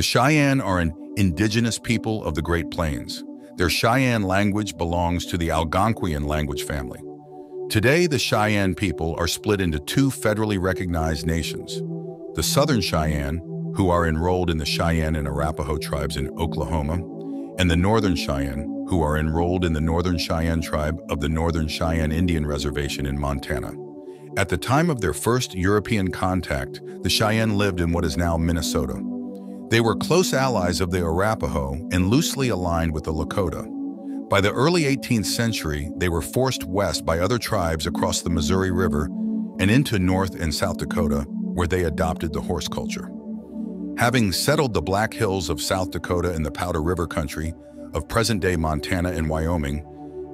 The Cheyenne are an indigenous people of the Great Plains. Their Cheyenne language belongs to the Algonquian language family. Today, the Cheyenne people are split into two federally recognized nations. The Southern Cheyenne, who are enrolled in the Cheyenne and Arapaho tribes in Oklahoma, and the Northern Cheyenne, who are enrolled in the Northern Cheyenne tribe of the Northern Cheyenne Indian Reservation in Montana. At the time of their first European contact, the Cheyenne lived in what is now Minnesota. They were close allies of the Arapaho and loosely aligned with the Lakota. By the early 18th century, they were forced west by other tribes across the Missouri River and into North and South Dakota, where they adopted the horse culture. Having settled the Black Hills of South Dakota and the Powder River country of present-day Montana and Wyoming,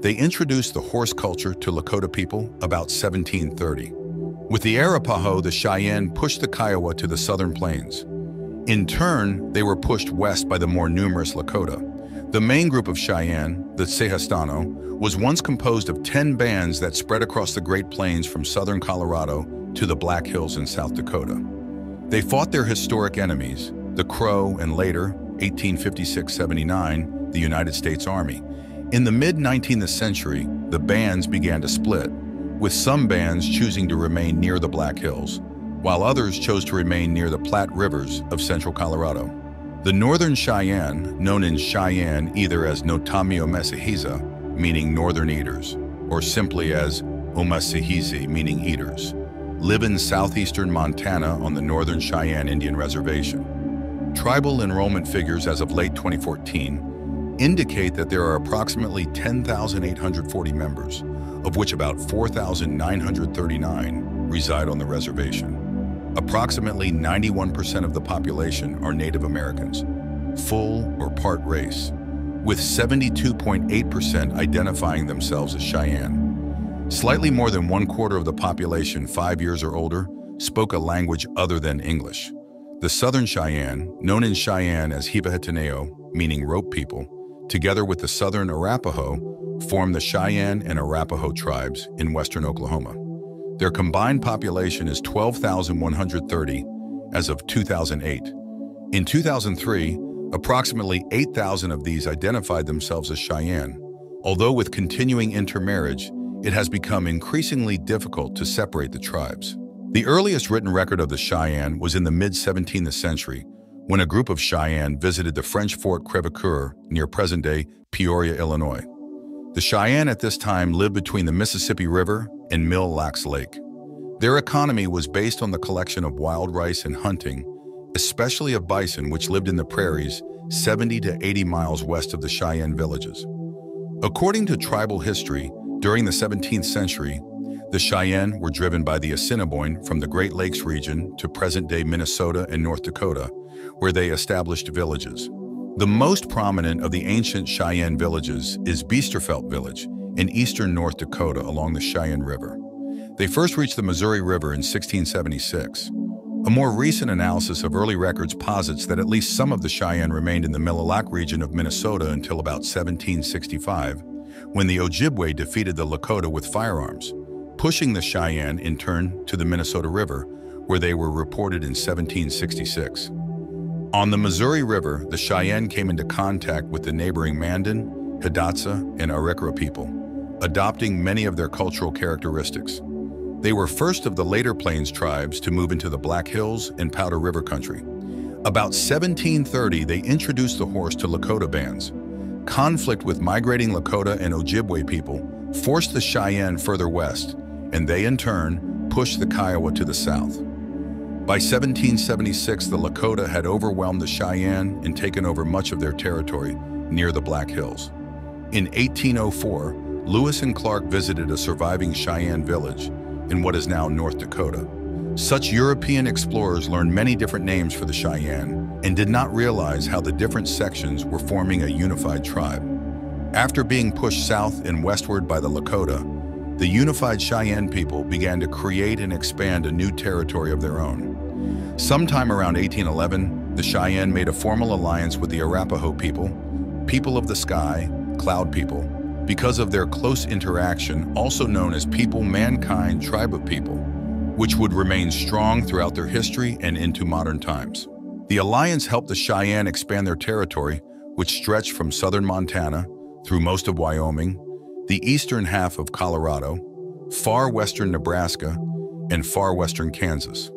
they introduced the horse culture to Lakota people about 1730. With the Arapaho, the Cheyenne pushed the Kiowa to the southern plains. In turn, they were pushed west by the more numerous Lakota. The main group of Cheyenne, the Sehestano, was once composed of 10 bands that spread across the Great Plains from southern Colorado to the Black Hills in South Dakota. They fought their historic enemies, the Crow and later, 1856-79, the United States Army. In the mid-19th century, the bands began to split, with some bands choosing to remain near the Black Hills, while others chose to remain near the Platte Rivers of central Colorado. The Northern Cheyenne, known in Cheyenne either as Notamio Mesihiza, meaning Northern Eaters, or simply as Omasihizi, meaning Eaters, live in southeastern Montana on the Northern Cheyenne Indian Reservation. Tribal enrollment figures as of late 2014 indicate that there are approximately 10,840 members, of which about 4,939 reside on the reservation. Approximately 91% of the population are Native Americans, full or part race, with 72.8% identifying themselves as Cheyenne. Slightly more than one quarter of the population five years or older spoke a language other than English. The Southern Cheyenne, known in Cheyenne as Jibehetoneo, meaning rope people, together with the Southern Arapaho, form the Cheyenne and Arapaho tribes in western Oklahoma. Their combined population is 12,130 as of 2008. In 2003, approximately 8,000 of these identified themselves as Cheyenne. Although with continuing intermarriage, it has become increasingly difficult to separate the tribes. The earliest written record of the Cheyenne was in the mid-17th century, when a group of Cheyenne visited the French Fort Crevecoeur near present-day Peoria, Illinois. The Cheyenne at this time lived between the Mississippi River and Lacs Lake. Their economy was based on the collection of wild rice and hunting, especially of bison which lived in the prairies 70 to 80 miles west of the Cheyenne villages. According to tribal history, during the 17th century, the Cheyenne were driven by the Assiniboine from the Great Lakes region to present-day Minnesota and North Dakota, where they established villages. The most prominent of the ancient Cheyenne villages is Biesterfeld Village in eastern North Dakota along the Cheyenne River. They first reached the Missouri River in 1676. A more recent analysis of early records posits that at least some of the Cheyenne remained in the Mille Lacs region of Minnesota until about 1765, when the Ojibwe defeated the Lakota with firearms, pushing the Cheyenne in turn to the Minnesota River, where they were reported in 1766. On the Missouri River, the Cheyenne came into contact with the neighboring Mandan, Hidatsa, and Arikara people, adopting many of their cultural characteristics. They were first of the later Plains tribes to move into the Black Hills and Powder River country. About 1730, they introduced the horse to Lakota bands. Conflict with migrating Lakota and Ojibwe people forced the Cheyenne further west, and they in turn pushed the Kiowa to the south. By 1776, the Lakota had overwhelmed the Cheyenne and taken over much of their territory near the Black Hills. In 1804, Lewis and Clark visited a surviving Cheyenne village in what is now North Dakota. Such European explorers learned many different names for the Cheyenne and did not realize how the different sections were forming a unified tribe. After being pushed south and westward by the Lakota, the unified Cheyenne people began to create and expand a new territory of their own. Sometime around 1811, the Cheyenne made a formal alliance with the Arapaho people, people of the sky, cloud people, because of their close interaction, also known as people-mankind tribe of people, which would remain strong throughout their history and into modern times. The alliance helped the Cheyenne expand their territory, which stretched from southern Montana through most of Wyoming, the eastern half of Colorado, far western Nebraska, and far western Kansas.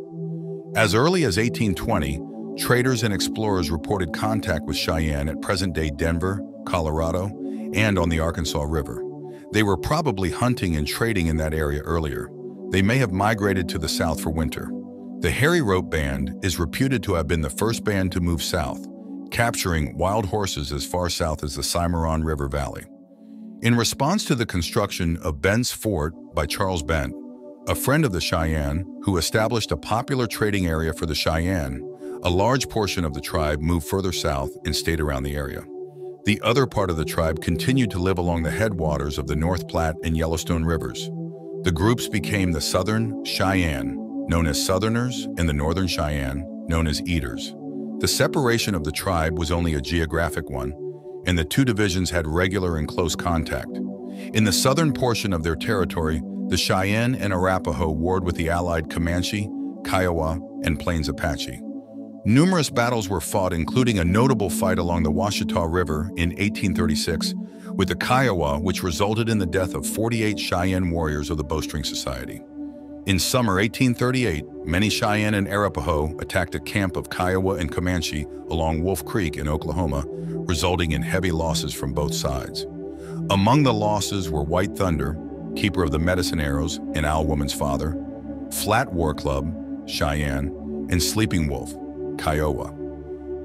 As early as 1820, traders and explorers reported contact with Cheyenne at present-day Denver, Colorado, and on the Arkansas River. They were probably hunting and trading in that area earlier. They may have migrated to the south for winter. The Harry Rope Band is reputed to have been the first band to move south, capturing wild horses as far south as the Cimarron River Valley. In response to the construction of Bent's Fort by Charles Bent, a friend of the Cheyenne who established a popular trading area for the Cheyenne, a large portion of the tribe moved further south and stayed around the area. The other part of the tribe continued to live along the headwaters of the North Platte and Yellowstone rivers. The groups became the Southern Cheyenne, known as Southerners, and the Northern Cheyenne, known as Eaters. The separation of the tribe was only a geographic one, and the two divisions had regular and close contact. In the southern portion of their territory, the Cheyenne and Arapaho warred with the allied Comanche, Kiowa, and Plains Apache. Numerous battles were fought, including a notable fight along the Washita River in 1836 with the Kiowa, which resulted in the death of 48 Cheyenne warriors of the Bowstring Society. In summer 1838, many Cheyenne and Arapaho attacked a camp of Kiowa and Comanche along Wolf Creek in Oklahoma, resulting in heavy losses from both sides. Among the losses were White Thunder, keeper of the medicine arrows and Owl Woman's father, Flat War Club, Cheyenne, and Sleeping Wolf, Kiowa.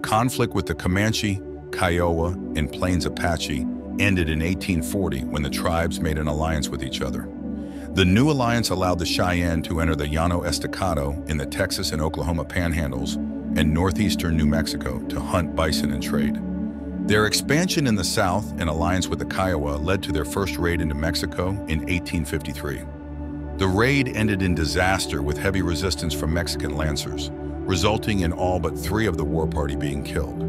Conflict with the Comanche, Kiowa, and Plains Apache ended in 1840 when the tribes made an alliance with each other. The new alliance allowed the Cheyenne to enter the Llano Estacado in the Texas and Oklahoma panhandles and northeastern New Mexico to hunt bison and trade. Their expansion in the south and alliance with the Kiowa led to their first raid into Mexico in 1853. The raid ended in disaster with heavy resistance from Mexican lancers, resulting in all but three of the war party being killed.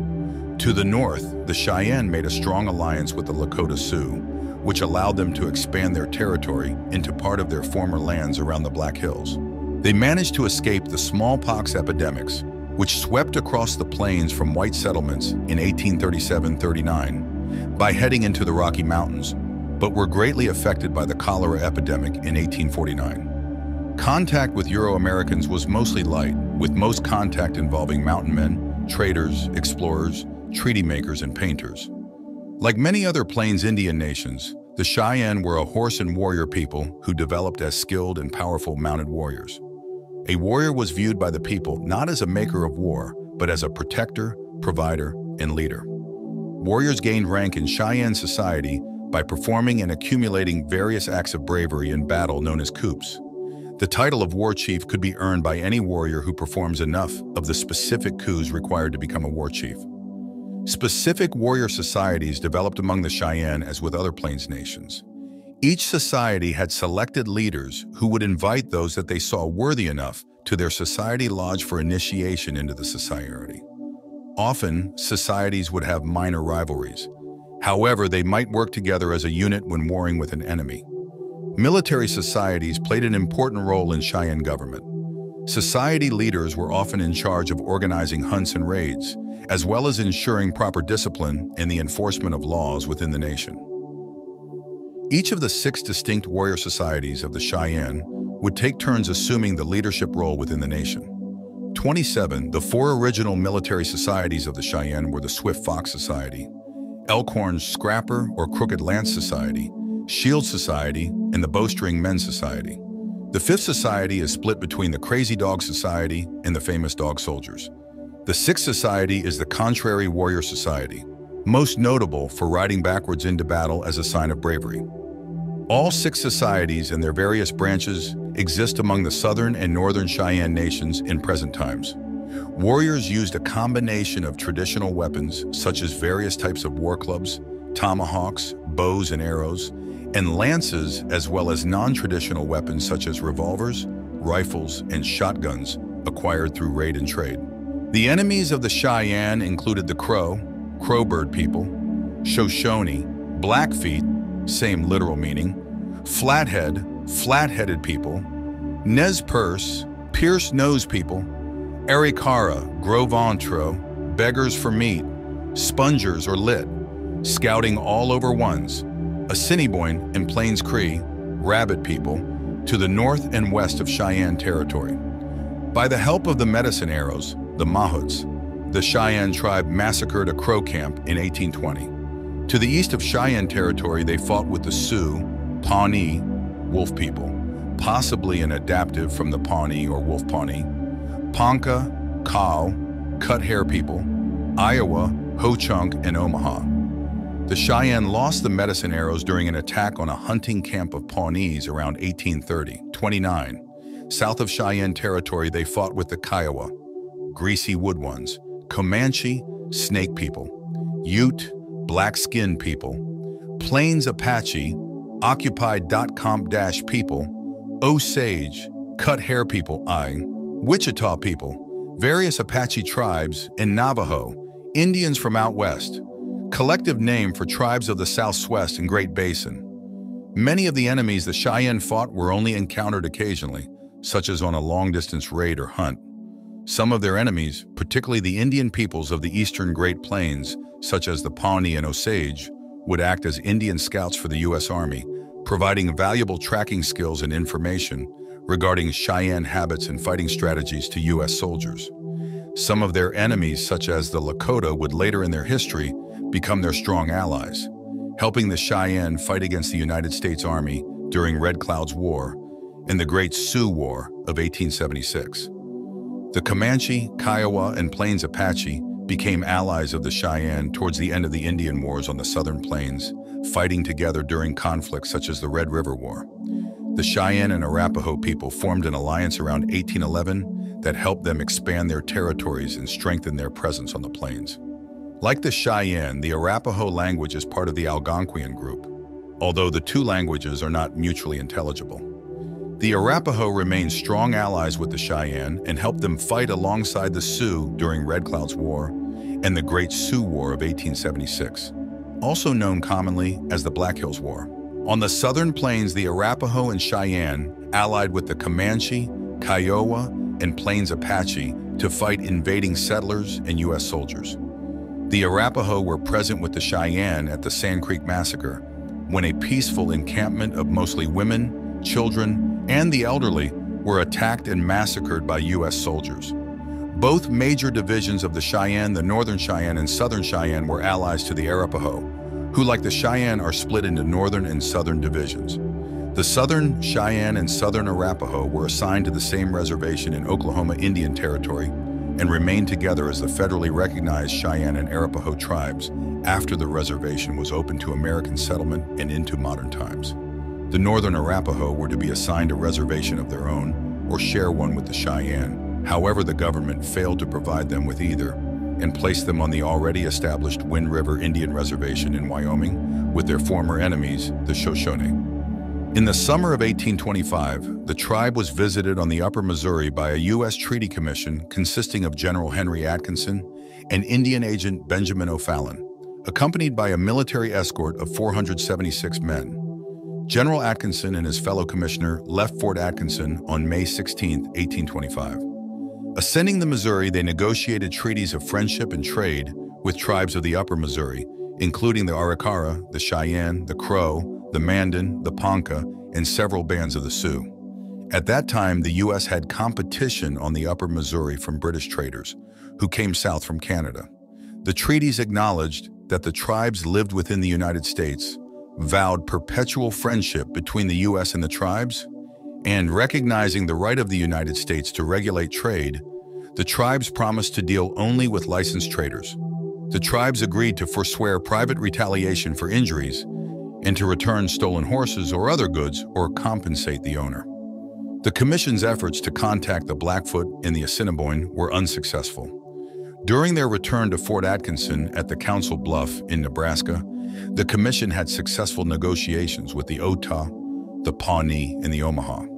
To the north, the Cheyenne made a strong alliance with the Lakota Sioux, which allowed them to expand their territory into part of their former lands around the Black Hills. They managed to escape the smallpox epidemics, which swept across the plains from white settlements in 1837-39 by heading into the Rocky Mountains, but were greatly affected by the cholera epidemic in 1849. Contact with Euro-Americans was mostly light, with most contact involving mountain men, traders, explorers, treaty makers, and painters. Like many other Plains Indian nations, the Cheyenne were a horse and warrior people who developed as skilled and powerful mounted warriors. A warrior was viewed by the people not as a maker of war, but as a protector, provider, and leader. Warriors gained rank in Cheyenne society by performing and accumulating various acts of bravery in battle known as coups. The title of war chief could be earned by any warrior who performs enough of the specific coups required to become a war chief. Specific warrior societies developed among the Cheyenne as with other Plains nations. Each society had selected leaders who would invite those that they saw worthy enough to their society lodge for initiation into the society. Often, societies would have minor rivalries. However, they might work together as a unit when warring with an enemy. Military societies played an important role in Cheyenne government. Society leaders were often in charge of organizing hunts and raids, as well as ensuring proper discipline and the enforcement of laws within the nation. Each of the six distinct warrior societies of the Cheyenne would take turns assuming the leadership role within the nation. 27, the four original military societies of the Cheyenne were the Swift Fox Society, Elkhorn's Scrapper or Crooked Lance Society, Shield Society, and the Bowstring Men's Society. The fifth society is split between the Crazy Dog Society and the Famous Dog Soldiers. The sixth society is the Contrary Warrior Society, most notable for riding backwards into battle as a sign of bravery. All six societies and their various branches exist among the southern and northern Cheyenne nations in present times. Warriors used a combination of traditional weapons, such as various types of war clubs, tomahawks, bows and arrows, and lances, as well as non-traditional weapons such as revolvers, rifles, and shotguns acquired through raid and trade. The enemies of the Cheyenne included the Crow, Crowbird people, Shoshone, Blackfeet, same literal meaning, Flathead, flat-headed people, Nez Perce, Pierce Nose people, Arikara, Gros Ventre, beggars for meat, spongers or lit, scouting all over ones, Assiniboine and Plains Cree, rabbit people, to the north and west of Cheyenne territory. By the help of the medicine arrows, the Mahuts, the Cheyenne tribe massacred a Crow camp in 1820. To the east of Cheyenne territory, they fought with the Sioux, Pawnee, wolf people, possibly an adaptive from the Pawnee or Wolf Pawnee, Ponca, Cow, Cut Hair people, Iowa, Ho-Chunk, and Omaha. The Cheyenne lost the medicine arrows during an attack on a hunting camp of Pawnees around 1830. 29. South of Cheyenne territory, they fought with the Kiowa, Greasy Wood Ones, Comanche, Snake People, Ute, Black Skin People, Plains Apache, Occupied Comp People, Osage, Cut Hair People I, Wichita People, various Apache tribes, and Navajo, Indians from out west, collective name for tribes of the Southwest and Great Basin. Many of the enemies the Cheyenne fought were only encountered occasionally, such as on a long-distance raid or hunt. Some of their enemies, particularly the Indian peoples of the eastern Great Plains, such as the Pawnee and Osage, would act as Indian scouts for the U.S. Army, providing valuable tracking skills and information regarding Cheyenne habits and fighting strategies to U.S. soldiers. Some of their enemies, such as the Lakota, would later in their history become their strong allies, helping the Cheyenne fight against the United States Army during Red Cloud's War and the Great Sioux War of 1876. The Comanche, Kiowa, and Plains Apache became allies of the Cheyenne towards the end of the Indian Wars on the Southern Plains, fighting together during conflicts such as the Red River War. The Cheyenne and Arapaho people formed an alliance around 1811 that helped them expand their territories and strengthen their presence on the plains. Like the Cheyenne, the Arapaho language is part of the Algonquian group, although the two languages are not mutually intelligible. The Arapaho remained strong allies with the Cheyenne and helped them fight alongside the Sioux during Red Cloud's War and the Great Sioux War of 1876, also known commonly as the Black Hills War. On the southern plains, the Arapaho and Cheyenne allied with the Comanche, Kiowa, and Plains Apache to fight invading settlers and U.S. soldiers. The Arapaho were present with the Cheyenne at the Sand Creek Massacre, when a peaceful encampment of mostly women, children, and the elderly were attacked and massacred by U.S. soldiers. Both major divisions of the Cheyenne, the Northern Cheyenne and Southern Cheyenne, were allies to the Arapaho, who like the Cheyenne are split into Northern and Southern divisions. The Southern Cheyenne and Southern Arapaho were assigned to the same reservation in Oklahoma Indian Territory and remained together as the federally recognized Cheyenne and Arapaho tribes after the reservation was opened to American settlement and into modern times. The Northern Arapaho were to be assigned a reservation of their own or share one with the Cheyenne. However, the government failed to provide them with either and placed them on the already established Wind River Indian Reservation in Wyoming with their former enemies, the Shoshone. In the summer of 1825, the tribe was visited on the Upper Missouri by a U.S. Treaty Commission consisting of General Henry Atkinson and Indian agent Benjamin O'Fallon, accompanied by a military escort of 476 men. General Atkinson and his fellow commissioner left Fort Atkinson on May 16, 1825. Ascending the Missouri, they negotiated treaties of friendship and trade with tribes of the upper Missouri, including the Arikara, the Cheyenne, the Crow, the Mandan, the Ponca, and several bands of the Sioux. At that time, the U.S. had competition on the upper Missouri from British traders, who came south from Canada. The treaties acknowledged that the tribes lived within the United States vowed perpetual friendship between the U.S. and the tribes, and recognizing the right of the United States to regulate trade, the tribes promised to deal only with licensed traders. The tribes agreed to forswear private retaliation for injuries and to return stolen horses or other goods or compensate the owner. The Commission's efforts to contact the Blackfoot and the Assiniboine were unsuccessful. During their return to Fort Atkinson at the Council Bluff in Nebraska, the Commission had successful negotiations with the Otoe, the Pawnee, and the Omaha.